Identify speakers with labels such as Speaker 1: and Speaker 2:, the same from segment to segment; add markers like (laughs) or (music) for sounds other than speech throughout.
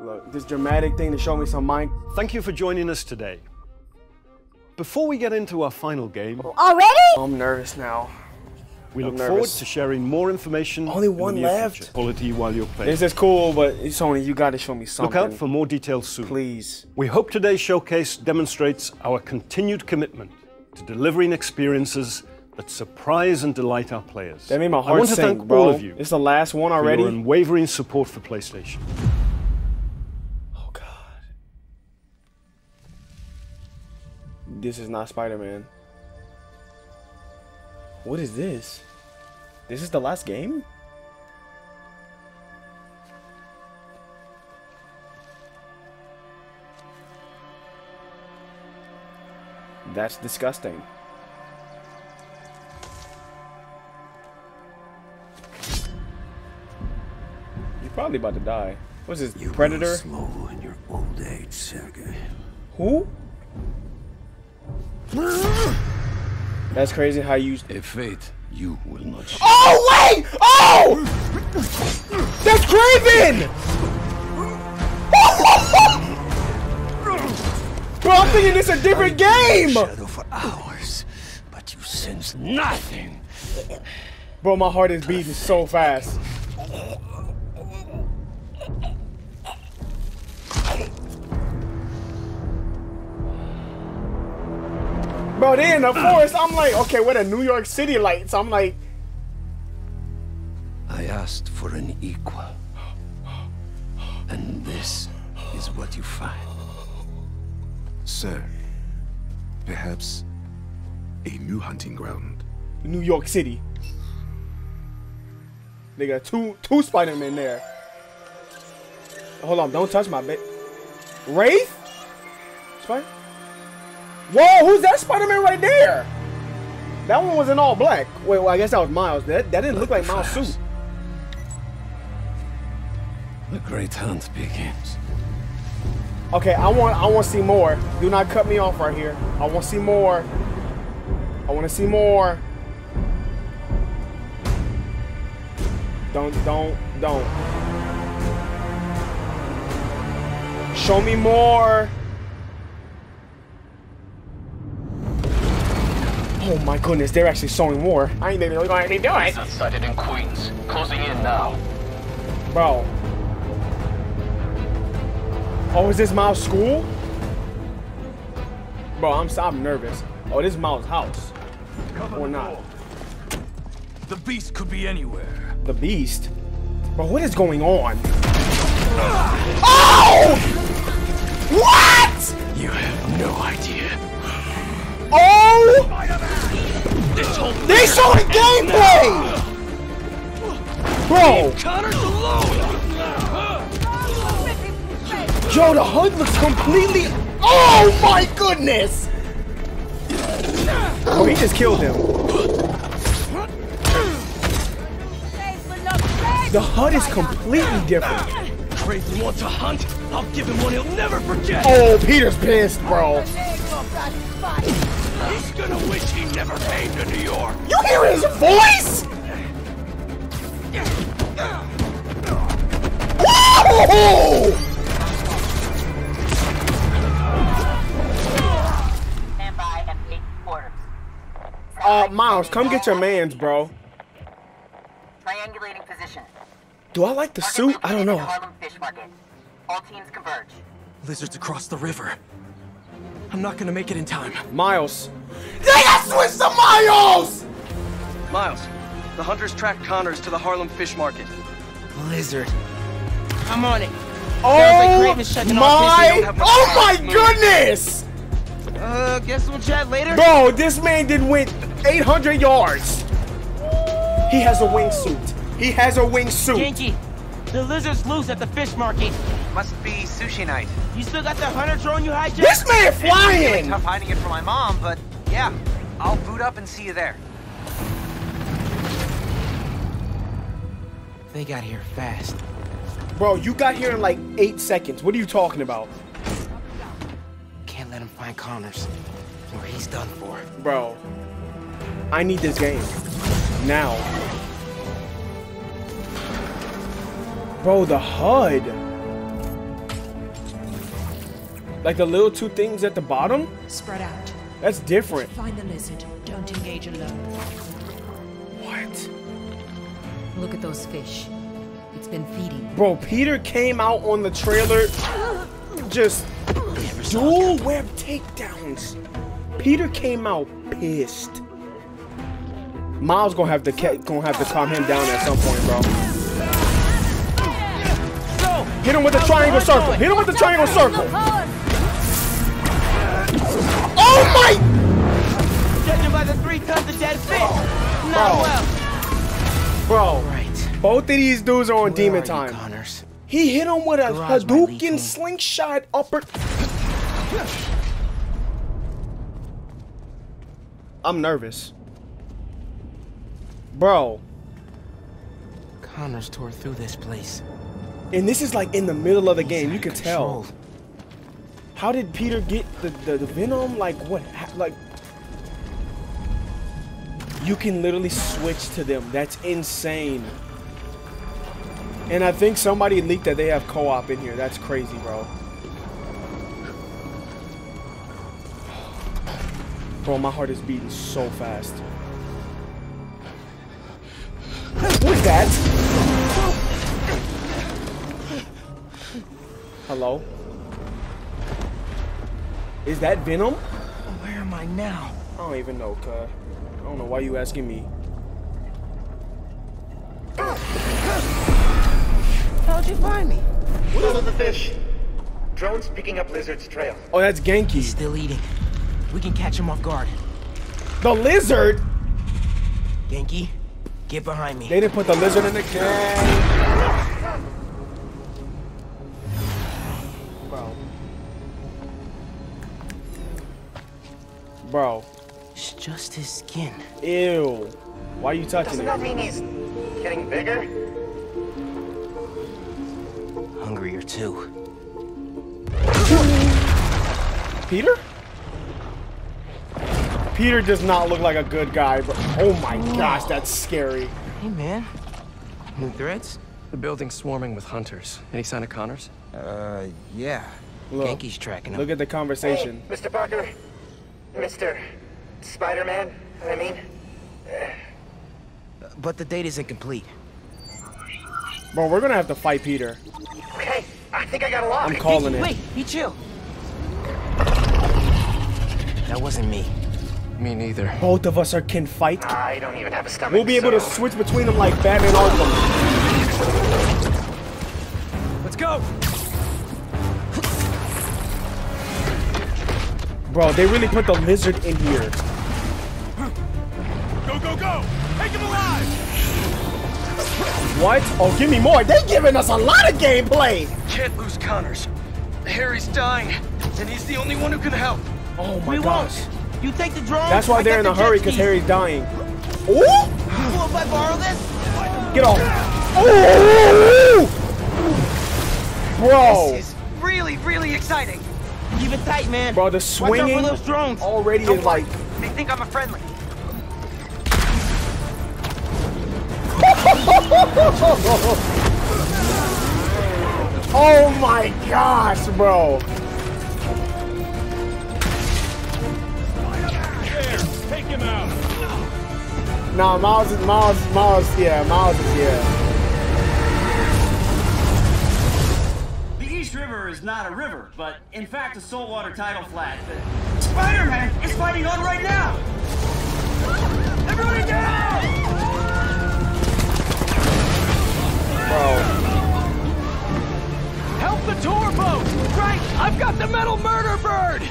Speaker 1: Look, this dramatic thing to show me some mind.
Speaker 2: Thank you for joining us today. Before we get into our final game,
Speaker 3: Already?
Speaker 1: I'm nervous now.
Speaker 2: we look
Speaker 1: I'm
Speaker 2: forward
Speaker 1: nervous.
Speaker 2: to sharing more information.
Speaker 1: Only
Speaker 2: in the
Speaker 1: one
Speaker 2: near
Speaker 1: left?
Speaker 2: future. Quality while you're playing.
Speaker 1: This is cool, but it's only you got to show me something.
Speaker 2: Look out for more details soon.
Speaker 1: Please.
Speaker 2: We hope today's showcase demonstrates our continued commitment to delivering experiences that surprise and delight our players.
Speaker 1: That made my
Speaker 2: I
Speaker 1: heart
Speaker 2: want to
Speaker 1: sink,
Speaker 2: thank
Speaker 1: bro.
Speaker 2: all of you
Speaker 1: It's the last one
Speaker 2: for
Speaker 1: already.
Speaker 2: your unwavering support for PlayStation.
Speaker 1: This is not Spider-Man. What is this? This is the last game? That's disgusting. You're probably about to die. What's this?
Speaker 4: You
Speaker 1: Predator?
Speaker 4: slow in your old age, Sergey.
Speaker 1: Who? That's crazy how you.
Speaker 4: A fate you will not.
Speaker 1: Oh wait! Oh! That's Kraven! (laughs) Bro, I'm thinking this a different game!
Speaker 4: Shadow for hours, but you sense nothing.
Speaker 1: Bro, my heart is beating so fast. Bro, they in the forest. I'm like, okay, where the New York City lights? I'm like,
Speaker 4: I asked for an equal. And this is what you find.
Speaker 5: Sir, perhaps a new hunting ground.
Speaker 1: New York City. They got two two Spider-Men there. Hold on, don't touch my bit. Wraith? Spider? Whoa, who's that Spider-Man right there? That one was in all black. Wait, well, I guess that was Miles. That that didn't look like Miles' suit.
Speaker 4: The great hunt begins.
Speaker 1: Okay, I want I want to see more. Do not cut me off right here. I want to see more. I want to see more. Don't don't don't. Show me more. Oh my goodness, they're actually showing more. I ain't even they were gonna actually do it,
Speaker 6: Sighted in Queens. Closing in now.
Speaker 1: bro. Oh, is this Miles' school? Bro, I'm I'm nervous. Oh, this is Miles' house. Or not.
Speaker 6: The beast could be anywhere.
Speaker 1: The Beast? Bro, what is going on? Ah! Oh! What?
Speaker 4: You have no idea.
Speaker 1: Oh!
Speaker 6: This whole
Speaker 1: They showing gameplay! Bro! Yo, the HUD looks completely... Oh my goodness! Oh, he just killed him. The HUD is completely different.
Speaker 6: Kraven wants a hunt. I'll give him one he'll never forget.
Speaker 1: Oh, Peter's pissed, bro.
Speaker 6: He's gonna wish he never came to New York.
Speaker 1: You hear his voice? Whoa!
Speaker 3: Stand by and wait orders.
Speaker 1: Uh, Miles, come get your mans, bro.
Speaker 3: Triangulating position.
Speaker 1: Do I like the suit? I don't know.
Speaker 3: Fish All teams converge.
Speaker 6: Lizards across the river. I'm not gonna make it in time.
Speaker 1: Miles. They got switched to Miles!
Speaker 7: Miles, the hunters tracked Connors to the Harlem Fish Market.
Speaker 8: Lizard. I'm on it.
Speaker 1: Oh
Speaker 8: Kraven's shutting off his-
Speaker 1: my!
Speaker 8: they don't have much
Speaker 1: Oh my goodness!
Speaker 8: Uh, guess we'll chat later.
Speaker 1: Bro, this man did win 800 yards. He has a wingsuit. He has a wingsuit.
Speaker 8: Ganke, the lizard's loose at the fish market.
Speaker 9: Must be sushi night.
Speaker 8: You still got the hunter drone you hijacked?
Speaker 1: This man
Speaker 9: Really
Speaker 1: flying!
Speaker 9: tough hiding it from my mom, but yeah, I'll boot up and see you there.
Speaker 8: They got here fast.
Speaker 1: Bro, you got here in like eight seconds. What are you talking about?
Speaker 8: Can't let him find Connors. Or he's done for.
Speaker 1: Bro, I need this game. Now. Bro, the HUD. Like the little two things at the bottom?
Speaker 10: Spread out.
Speaker 1: That's different.
Speaker 10: Find the lizard. Don't engage alone.
Speaker 1: What?
Speaker 10: Look at those fish. It's been feeding.
Speaker 1: Bro, Peter came out on the trailer just dual web takedowns. Peter came out pissed. Miles gonna have to gonna have to calm him down at some point, bro. Hit him with the triangle circle. Hit him with the triangle circle. Oh my!
Speaker 8: Judging by the three tons of dead fish, not
Speaker 1: Bro.
Speaker 8: well.
Speaker 1: Bro,
Speaker 8: Right.
Speaker 1: both of these dudes are on
Speaker 8: Where
Speaker 1: demon
Speaker 8: are
Speaker 1: time.
Speaker 8: Connors?
Speaker 1: He hit him with a
Speaker 8: Garage,
Speaker 1: Hadouken slingshot upper. I'm nervous. Bro,
Speaker 8: Connors tore through this place.
Speaker 1: and this is like in the middle of the game. You can
Speaker 8: Control.
Speaker 1: tell. How did Peter get the, the, the venom? Like what? ha- Like you can literally switch to them. That's insane. And I think somebody leaked that they have co-op in here. That's crazy, bro. Bro, my heart is beating so fast. What's that? Hello? Is that Venom?
Speaker 8: Where am I now?
Speaker 1: I don't even know, cuz. I don't know why you asking me.
Speaker 8: How'd you find me?
Speaker 11: Follow the fish. Drones picking up lizard's trail.
Speaker 1: Oh, that's Ganke.
Speaker 8: He's Still eating. We can catch him off guard.
Speaker 1: The lizard?
Speaker 8: Ganke, get behind me.
Speaker 1: They didn't put the lizard in the can. Bro.
Speaker 8: It's just his skin.
Speaker 1: Ew. Why are you touching
Speaker 11: Doesn't that mean he's getting bigger?
Speaker 8: Hungrier too.
Speaker 1: Peter? Peter does not look like a good guy, but Oh my gosh, that's scary.
Speaker 8: Hey man, new threats?
Speaker 7: The building's swarming with hunters. Any sign of Connors?
Speaker 8: Uh, yeah.
Speaker 1: Look.
Speaker 8: Ganke's tracking him.
Speaker 1: Look at the conversation.
Speaker 11: Hey, Mr. Parker. Mr. Spider-Man, I mean.
Speaker 8: Uh, but the date isn't complete.
Speaker 1: Bro, we're gonna have to fight Peter.
Speaker 11: Okay, I think I got a lock.
Speaker 1: I'm calling it.
Speaker 8: Wait, be chill. That wasn't me.
Speaker 7: Me neither.
Speaker 1: Both of us are can fight.
Speaker 11: I don't even have a stomach.
Speaker 1: We'll be able to switch between them like Batman Arkham.
Speaker 7: Let's go!
Speaker 1: Bro, they really put the lizard in here.
Speaker 6: Go, go, go! Take him alive!
Speaker 1: What? Oh, give me more. They giving us a lot of gameplay.
Speaker 7: Can't lose Connors. Harry's dying, and he's the only one who can help.
Speaker 1: Oh my
Speaker 8: we
Speaker 1: gosh.
Speaker 8: won't. You take the drone.
Speaker 1: That's why
Speaker 8: I
Speaker 1: they're in
Speaker 8: got
Speaker 1: a hurry because. Harry's dying. Ooh!
Speaker 8: Cool if I borrow this?
Speaker 1: Get off. Ooh! Bro.
Speaker 9: This is really, really exciting.
Speaker 8: Keep it tight, man.
Speaker 1: Bro, the
Speaker 8: Watch out
Speaker 1: swinging
Speaker 8: for those drones.
Speaker 1: already
Speaker 9: Don't
Speaker 1: is like.
Speaker 9: They think I'm a friendly. (laughs)
Speaker 1: Oh my gosh, bro.
Speaker 6: There, take him out!
Speaker 1: Nah, Miles is Miles, Miles, yeah, Miles is yeah.
Speaker 12: Is not a river, but in fact a saltwater tidal flat. that Spider-Man is fighting on right now! Everybody down!
Speaker 1: Bro.
Speaker 7: Help the tour boat! Right! I've got the metal murder bird!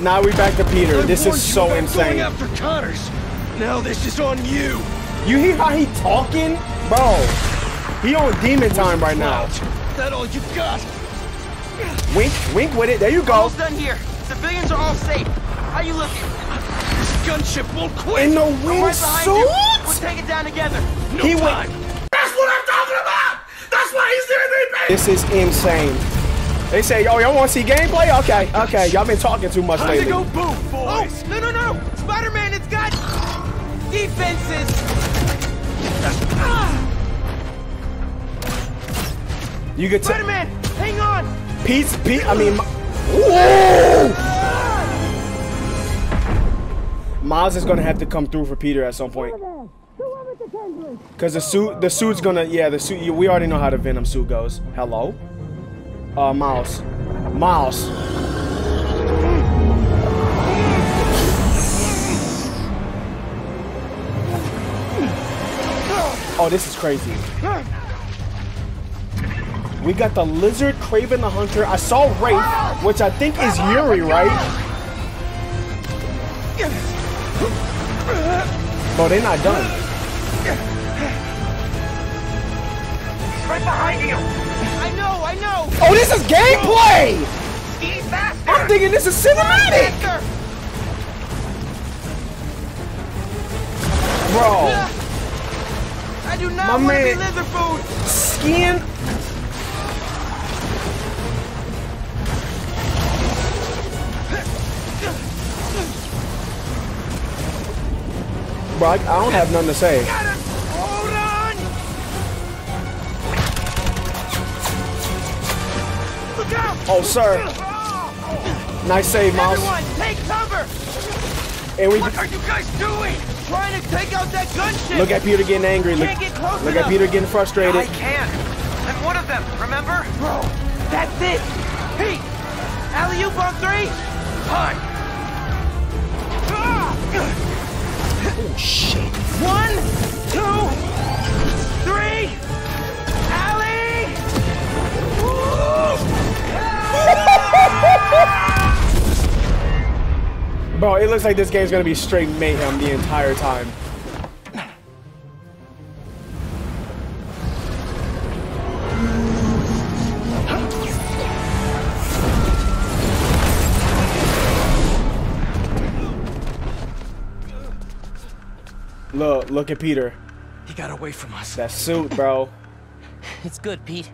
Speaker 1: Now we back to Peter.
Speaker 7: I
Speaker 1: This is
Speaker 7: you
Speaker 1: so
Speaker 7: about
Speaker 1: insane.
Speaker 7: Going after Connors. Now this is on you.
Speaker 1: You hear how he talking? Bro. He on demon time right now.
Speaker 7: That all you got?
Speaker 1: Wink, wink with it. There you go.
Speaker 8: Almost done here. Civilians are all safe. How you looking?
Speaker 7: This gunship won't quit.
Speaker 1: In the
Speaker 8: I'm right. We'll
Speaker 1: wingsuit?
Speaker 8: take it down together.
Speaker 7: no
Speaker 1: he
Speaker 7: time.
Speaker 1: went.
Speaker 11: That's what I'm talking about! That's why he's there,
Speaker 1: This is insane. They say, yo, y'all want to see gameplay? Okay, okay. Y'all been talking too much
Speaker 7: Time to
Speaker 1: lately.
Speaker 7: go boom, boys!
Speaker 8: Oh, no, no, no. Spider-Man, it's got defenses.
Speaker 1: You could tell.
Speaker 8: Spider-Man, hang on.
Speaker 1: Pete's Pete. I mean, whoa! Miles is gonna have to come through for Peter at some point. Cause the suit, the suit's gonna, yeah, the suit. We already know how the Venom suit goes. Hello, uh, Miles, Miles. Oh, this is crazy. We got the Lizard, Kraven the Hunter. I saw Wraith, which I think is Yuri, right? Bro, they're not done.
Speaker 11: He's right behind you.
Speaker 8: I know, I know.
Speaker 1: Oh, this is gameplay! I'm thinking this is cinematic! Bro,
Speaker 8: I do not
Speaker 1: My
Speaker 8: want to
Speaker 1: man-
Speaker 8: be liver food.
Speaker 1: skin. Bro, I, I don't have nothing to say.
Speaker 8: Hold on. Look out.
Speaker 1: Oh, sir. Nice save, Miles.
Speaker 8: Everyone, take cover.
Speaker 1: And we
Speaker 8: What are you guys doing? Trying to take out that gunship.
Speaker 1: look at Peter getting angry. Look,
Speaker 8: get close
Speaker 1: look at. Peter getting frustrated.
Speaker 9: I can. I'm one of them, remember?
Speaker 8: Bro, that's it. Pete, alley oop on three.
Speaker 9: Fine.
Speaker 1: Bro, it looks like this game's gonna be straight mayhem the entire time. Look, look at Peter.
Speaker 6: He got away from us.
Speaker 1: That suit, bro. (laughs)
Speaker 8: It's good, Pete.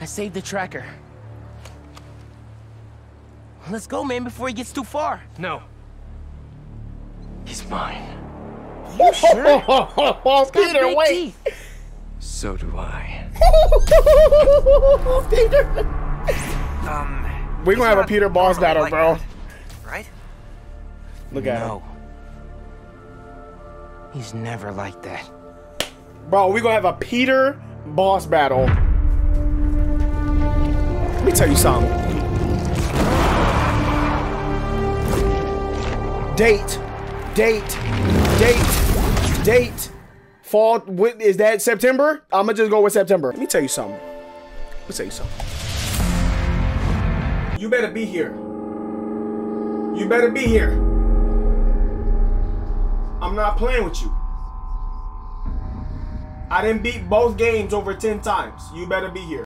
Speaker 8: I saved the tracker. Let's go, man, before he gets too far.
Speaker 6: No. He's mine.
Speaker 8: You sure? (laughs)
Speaker 1: Oh,
Speaker 8: Got
Speaker 1: Peter,
Speaker 8: big
Speaker 1: wait.
Speaker 8: teeth.
Speaker 6: So do I. (laughs)
Speaker 1: Peter.
Speaker 9: Um.
Speaker 1: We're gonna have a Peter boss battle,
Speaker 9: like
Speaker 1: bro.
Speaker 9: that, Right?
Speaker 1: Look at
Speaker 8: No. He's never like that.
Speaker 1: Bro, we're gonna have a Peter boss battle. Let me tell you something. Date. Date. Date. Date. Fall. Is that September? I'm gonna just go with September. Let me tell you something. Let me tell you something. You better be here. You better be here. I'm not playing with you. I didn't beat both games over 10 times. You better be here.